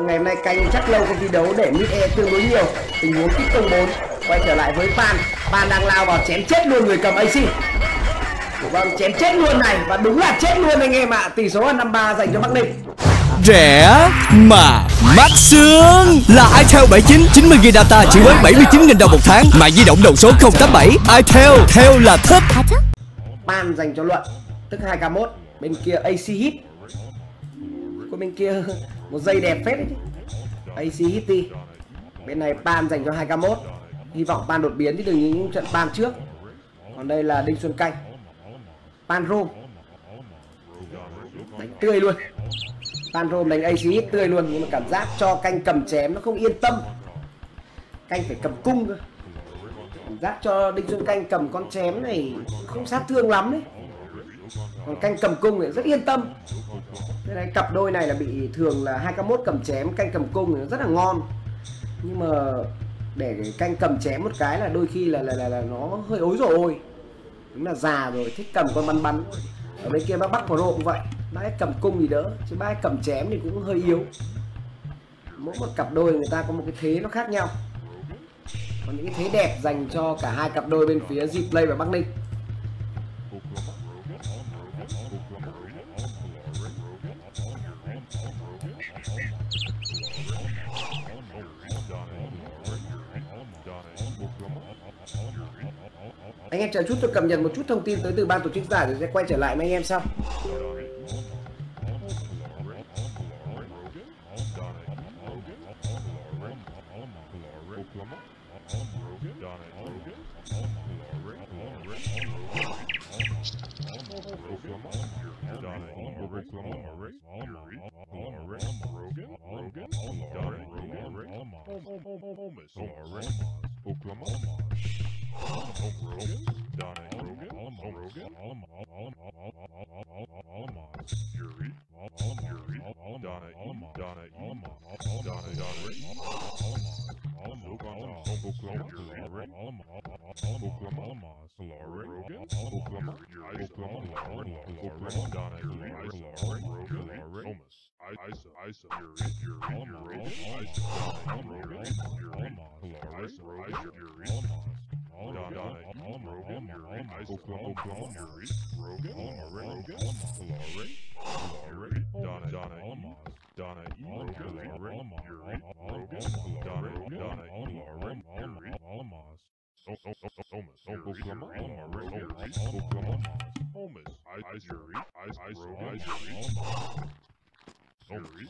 Ngày hôm nay canh chắc lâu có thi đấu để mid e tương đối nhiều. Tình huống kích công 4 Quay trở lại với Pan Pan đang lao vào chém chết luôn người cầm AC Vâng chém chết luôn này Và đúng là chết luôn anh em ạ. Tỷ số là 5-3 dành cho Bắc Ninh. Rẻ mà mắc xương là itel 79 90 GB data chỉ với 79.000 đồng một tháng Mạng di động đầu số 087 itel theo là thích Pan dành cho Luận Tức 2k1 Bên kia AC hit của bên kia. Một giây đẹp phết đấy chứ. AC hit đi Bên này Pan dành cho 2k1 Hy vọng Pan đột biến chứ đừng như những trận Pan trước. Còn đây là Đinh Xuân Canh. Pan Rome Đánh tươi luôn. Pan Rome đánh AC hit tươi luôn, Nhưng mà cảm giác cho canh cầm chém nó không yên tâm. Canh phải cầm cung cơ. Cảm giác cho Đinh Xuân Canh cầm con chém này không sát thương lắm đấy. Còn canh cầm cung thì rất yên tâm. Thế cặp đôi này là bị thường là hai k mốt cầm chém canh cầm cung thì nó rất là ngon. Nhưng mà để canh cầm chém một cái là đôi khi là là là, là nó hơi ối rồi ôi. Đúng là già rồi thích cầm con bắn bắn. Ở bên kia bác bắc pro cũng vậy. Bác cầm cung thì đỡ chứ bác cầm chém thì cũng hơi yếu. Mỗi một cặp đôi người ta có một cái thế nó khác nhau. Còn những cái thế đẹp dành cho cả hai cặp đôi bên phía Zplay và Bắc Ninh. Anh em chờ chút tôi cập nhật một chút thông tin tới từ ban tổ chức giải rồi sẽ quay trở lại với anh em sau. Alamas, Oklahoma, Oklahoma, Oklahoma, Donna, Thomas, Isa, Isa, Alma, Donna, Donna, Donna, Donna, Omas, Oklahoma, Omas, Omas, Isuri, Isuri, Isuri,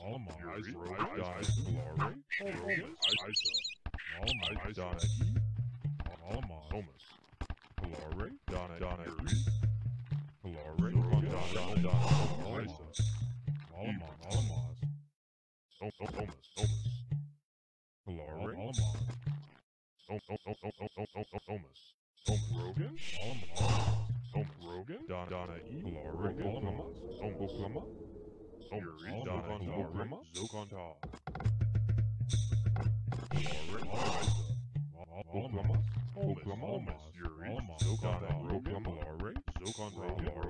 Omas, Omas, Isuri, Isuri, Omas, Isa, Omas, Omas, Omas, Hilare, Donna, Donna, Hilare, Donna, Donna, Donna, Isa, Omas, Omas, Omas, Omas, Thomas. Rogan, Tom Rogan, Don Donna E, Laura Oklahoma, Tom Oklahoma, Yuri, Donna Oklahoma, Zokonta, Laura Oklahoma, Oklahoma, Yuri, Zokonta, Oklahoma, Laura, Zokonta, Laura.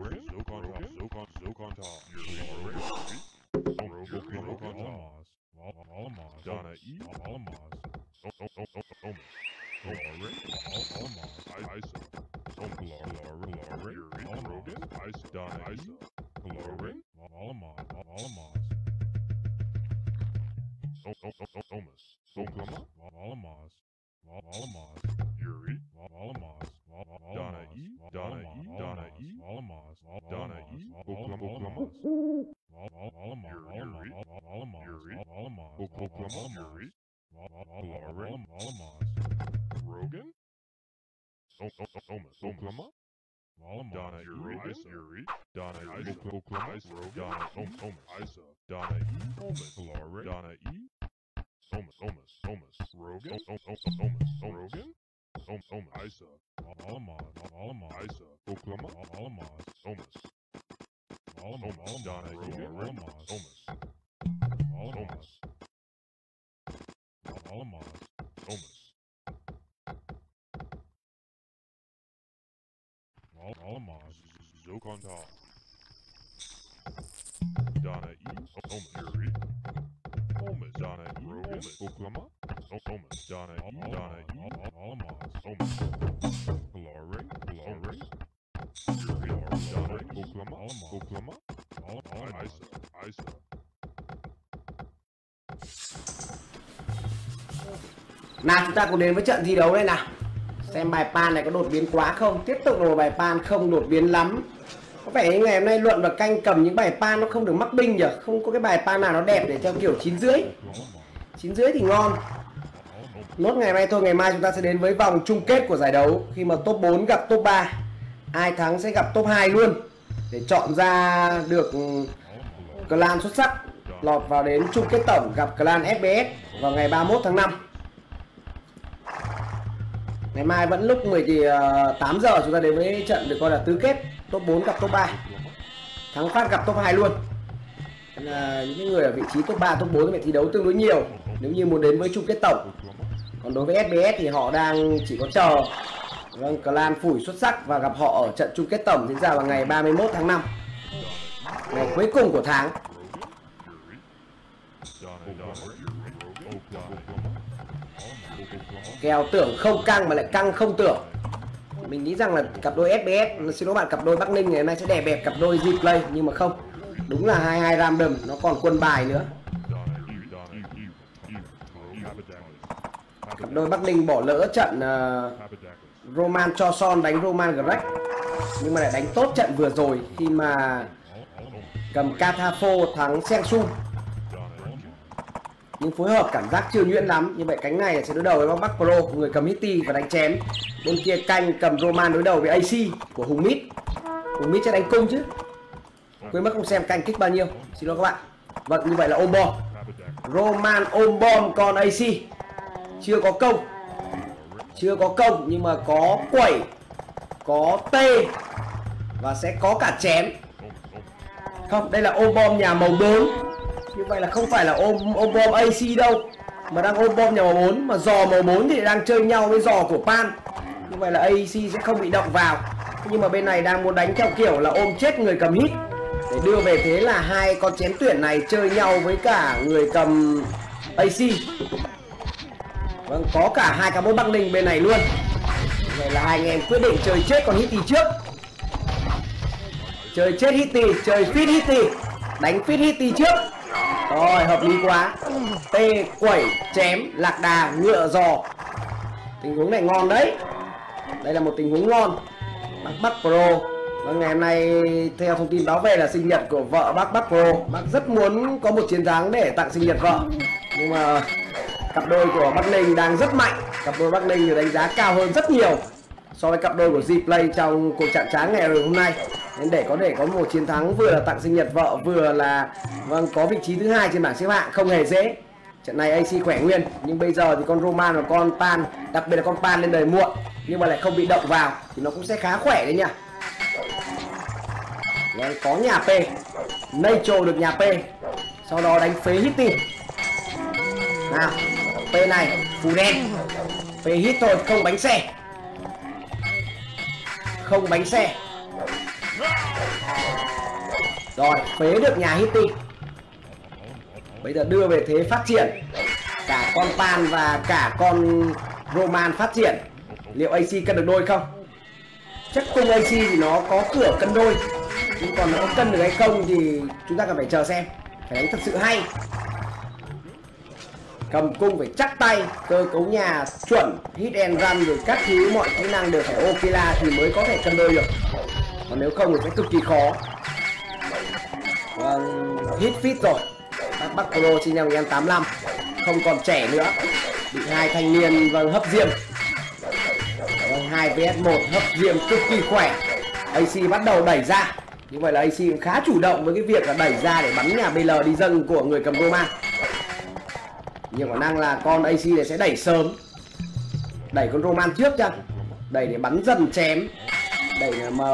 Somas. Sokama? Valamas. Valamas. Yuri. Valamas. Donna E. Donna E. Donna E. Valamas. Donna E. Oklahoma. Valamas. Yuri. Valamas. Yuri. Valamas. Oklahoma. Yuri. Valamas. Rogan? Somas. Oklahoma. Donna Yuri, Donna Isa, Donna Somas, Isa, Donna E, Somas, Donna E, Somas, Somas, Somas, Rogan, Somas, Rogan, Somas, Somas, Isa, Alama, Alama, Isa, Oklahoma, Alama, Somas, Alama, Donna Eureka, Somas, Alama, Somas. Lokanta. Donna E. Soma Fury. Soma Donna E. Rose Oklahoma. Soma Donna E. Donna E. Alma Soma. Hilare. Hilare. Fury. Donna Oklahoma. Oklahoma. Alma. Isa. Isa. Nào, chúng ta cùng đến với trận thi đấu đây nào Xem bài pan này có đột biến quá không Tiếp tục là bài pan không đột biến lắm có vẻ ngày hôm nay luận và canh cầm những bài pan nó không được mắc binh nhỉ? Không có cái bài pan nào nó đẹp để theo kiểu chín rưỡi. Chín rưỡi thì ngon. Nốt ngày mai thôi, ngày mai chúng ta sẽ đến với vòng chung kết của giải đấu. Khi mà top 4 gặp top 3 ai thắng sẽ gặp top 2 luôn. Để chọn ra được clan xuất sắc, lọt vào đến chung kết tổng gặp clan FBS vào ngày 31 tháng 5 ngày mai vẫn lúc 18 ờ, giờ chúng ta đến với trận được coi là tứ kết top 4 gặp top 3 thắng phát gặp top 2 luôn. Là những người ở vị trí top 3 top 4 phải thi đấu tương đối nhiều. Nếu như muốn đến với chung kết tổng. Còn đối với SBS thì họ đang chỉ có chờ. Vâng clan phủi xuất sắc và gặp họ ở trận chung kết tổng diễn ra vào ngày 31 tháng 5 ngày cuối cùng của tháng. Kèo tưởng không căng mà lại căng không tưởng mình nghĩ rằng là cặp đôi SBS xin lỗi bạn cặp đôi Bắc Ninh ngày hôm nay sẽ đè bẹp cặp đôi Zplay nhưng mà không. Đúng là 22 random nó còn quân bài nữa. Cặp đôi Bắc Ninh bỏ lỡ trận uh, Roman cho son đánh Roman Greg nhưng mà lại đánh tốt trận vừa rồi khi mà cầm Catafo thắng Sengsu nhưng phối hợp, cảm giác chưa nhuyễn lắm. Như vậy cánh này sẽ đối đầu với bác Bắc Pro, người cầm Hitty và đánh chém. Bên kia canh cầm Roman đối đầu với AC của Hùng Mít. Hùng Mít sẽ đánh cung chứ? Quên mất không xem canh kích bao nhiêu. Xin lỗi các bạn. Vâng như vậy là ôm bom. Roman ôm bom, còn AC chưa có công. Chưa có công, nhưng mà có quẩy, có t và sẽ có cả chém. Không, đây là ôm bom nhà màu 4 như vậy là không phải là ôm ôm bom AC đâu. Mà đang ôm bom nhà màu 4 mà giò màu 4 thì đang chơi nhau với giò của Pan. Như vậy là AC sẽ không bị động vào. Nhưng mà bên này đang muốn đánh theo kiểu là ôm chết người cầm hit. Để đưa về thế là hai con chén tuyển này chơi nhau với cả người cầm AC vâng có cả hai cặp bốt Bắc Ninh bên này luôn. Vậy là hai anh em quyết định chơi chết con Hitty trước. Chơi chết Hitty, chơi fit Hitty. Đánh fit Hitty trước rồi, hợp lý quá. Tê, quẩy, chém, lạc đà, ngựa, giò. Tình huống này ngon đấy. Đây là một tình huống ngon. Bác bắc pro. Và ngày hôm nay theo thông tin báo về là sinh nhật của vợ bác bắc pro. Bác rất muốn có một chiến thắng để tặng sinh nhật vợ. Nhưng mà cặp đôi của bắc ninh đang rất mạnh. Cặp đôi bắc ninh được đánh giá cao hơn rất nhiều so với cặp đôi của Zplay trong cuộc chạm trán ngày hôm nay nên để có thể có một chiến thắng vừa là tặng sinh nhật vợ vừa là vâng có vị trí thứ hai trên bảng xếp hạng không hề dễ. Trận này AC khỏe nguyên nhưng bây giờ thì con Roman và con Pan đặc biệt là con Pan lên đời muộn nhưng mà lại không bị động vào thì nó cũng sẽ khá khỏe đấy nhá Vâng, có nhà P. Nacho được nhà P. Sau đó đánh phế Hitty nào P này phù đen. P hit thôi không bánh xe. Không bánh xe rồi, phế được nhà Hitty. Bây giờ đưa về thế phát triển. Cả con Pan và cả con Roman phát triển. Liệu AC cân được đôi không? Chắc cung AC thì nó có cửa cân đôi. Nhưng còn nó có cân được hay không thì chúng ta cần phải chờ xem. Phải đánh thật sự hay. Cầm cung phải chắc tay. Cơ cấu nhà chuẩn. Hit and run rồi các thứ, mọi kỹ năng đều phải ok thì mới có thể cân đôi được còn nếu không thì sẽ cực kỳ khó. Vâng hit fit rồi. Các bắc pro sinh năm. 1985 không còn trẻ nữa. Bị hai thanh niên vâng hấp diêm vâng, hai vs 1 hấp diêm cực kỳ khỏe. AC bắt đầu đẩy ra. Như vậy là AC cũng khá chủ động với cái việc là đẩy ra để bắn nhà BL đi dâng của người cầm Roma nhiều khả năng là con AC này sẽ đẩy sớm. Đẩy con Roman trước chăng? Đẩy để bắn dần chém để ờ, mà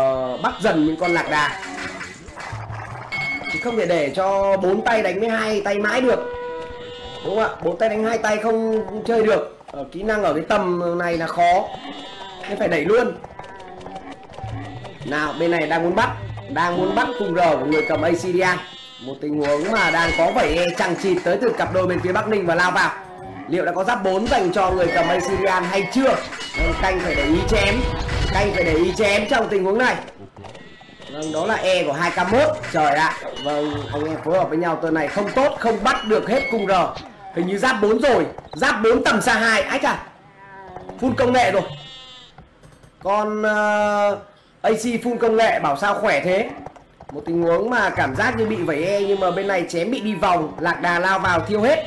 bắt dần những con lạc đà. Chứ không thể để cho bốn tay đánh với hai tay mãi được, đúng không ạ? Bốn tay đánh hai tay không chơi được. Ở kỹ năng ở cái tầm này là khó, nên phải đẩy luôn. Nào, bên này đang muốn bắt, đang muốn bắt cùng R của người cầm ACDan một tình huống mà đang có vẩy e chẳng chịt tới từ cặp đôi bên phía Bắc Ninh và lao vào. Liệu đã có giáp 4 dành cho người cầm Assyrian hay chưa? Nên canh phải để ý chém canh phải để ý chém trong tình huống này. Vâng đó là e của 2k1 trời ạ. Vâng anh em phối hợp với nhau tuần này không tốt không bắt được hết cung r. Hình như giáp 4 rồi. Giáp 4 tầm xa 2 ách à phun công nghệ rồi. Con uh, ờ, AC full công nghệ bảo sao khỏe thế? Một tình huống mà cảm giác như bị vẩy e nhưng mà bên này chém bị đi vòng. Lạc đà lao vào thiêu hết.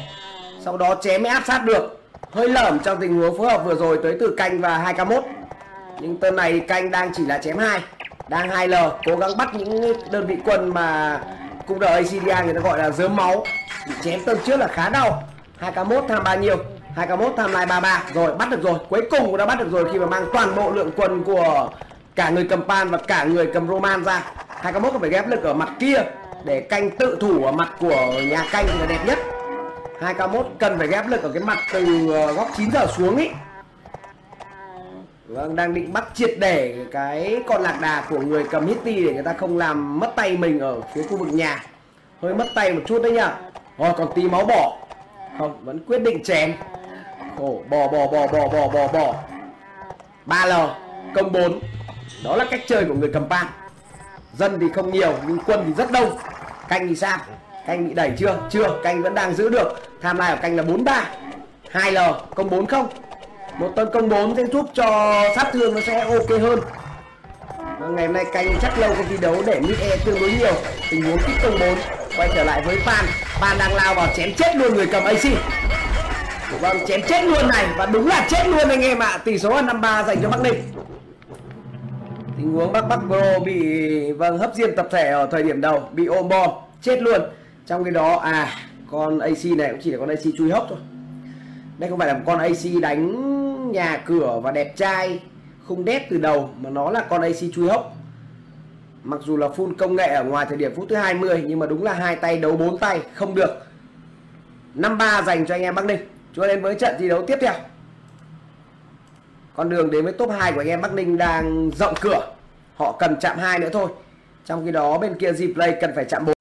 Sau đó chém mới áp sát được. Hơi lởm trong tình huống phối hợp vừa rồi tới từ canh và 2k1 nhưng tên này canh đang chỉ là chém hai. Đang 2L cố gắng bắt những đơn vị quân mà cũng đờ ACDA người ta gọi là dớm máu. Bị chém tầng trước là khá đau. 2k1 tham bao nhiêu? 2k1 tham lại 33 rồi, bắt được rồi. Cuối cùng cũng đã bắt được rồi khi mà mang toàn bộ lượng quân của cả người cầm pan và cả người cầm roman ra. 2k1 phải ghép lực ở mặt kia để canh tự thủ ở mặt của nhà canh là đẹp nhất. 2k1 cần phải ghép lực ở cái mặt từ ờ, góc 9 giờ xuống ý. Vâng, đang định bắt triệt để cái con lạc đà của người cầm Hitty để người ta không làm mất tay mình ở phía khu vực nhà. Hơi mất tay một chút đấy nhá Rồi còn tí máu bỏ Không, vẫn quyết định chém Khổ, bò bò bò bò bò bò bò. 3L, công 4 Đó là cách chơi của người cầm pan Dân thì không nhiều, nhưng quân thì rất đông. Canh thì sao? Canh bị đẩy chưa? Chưa, canh vẫn đang giữ được. Tham lai của canh là 43 2L, công 4 không? Một tấn công 4 sẽ giúp cho sát thương nó sẽ ok hơn. Và ngày hôm nay canh chắc lâu không thi đấu để mid e tương đối nhiều. Tình huống kích công 4 quay trở lại với pan pan đang lao vào chém chết luôn người cầm ac vâng chém chết luôn này, và đúng là chết luôn anh em ạ. À. tỷ số là 53 dành cho bắc ninh. Tình huống bắc bắc pro bị vâng hấp diêm tập thể ở thời điểm đầu, bị ôm bom, chết luôn. Trong cái đó à con ac này cũng chỉ là con ac chui hốc thôi. Đây không phải là một con ac đánh nhà cửa và đẹp trai, không đét từ đầu mà nó là con AC chui hốc. Mặc dù là full công nghệ ở ngoài thời điểm phút thứ 20 nhưng mà đúng là hai tay đấu bốn tay, không được. 5-3 dành cho anh em Bắc Ninh. Chúng ta đến với trận thi đấu tiếp theo. Con đường đến với top 2 của anh em Bắc Ninh đang rộng cửa. Họ cần chạm hai nữa thôi. Trong khi đó bên kia Zplay cần phải chạm 4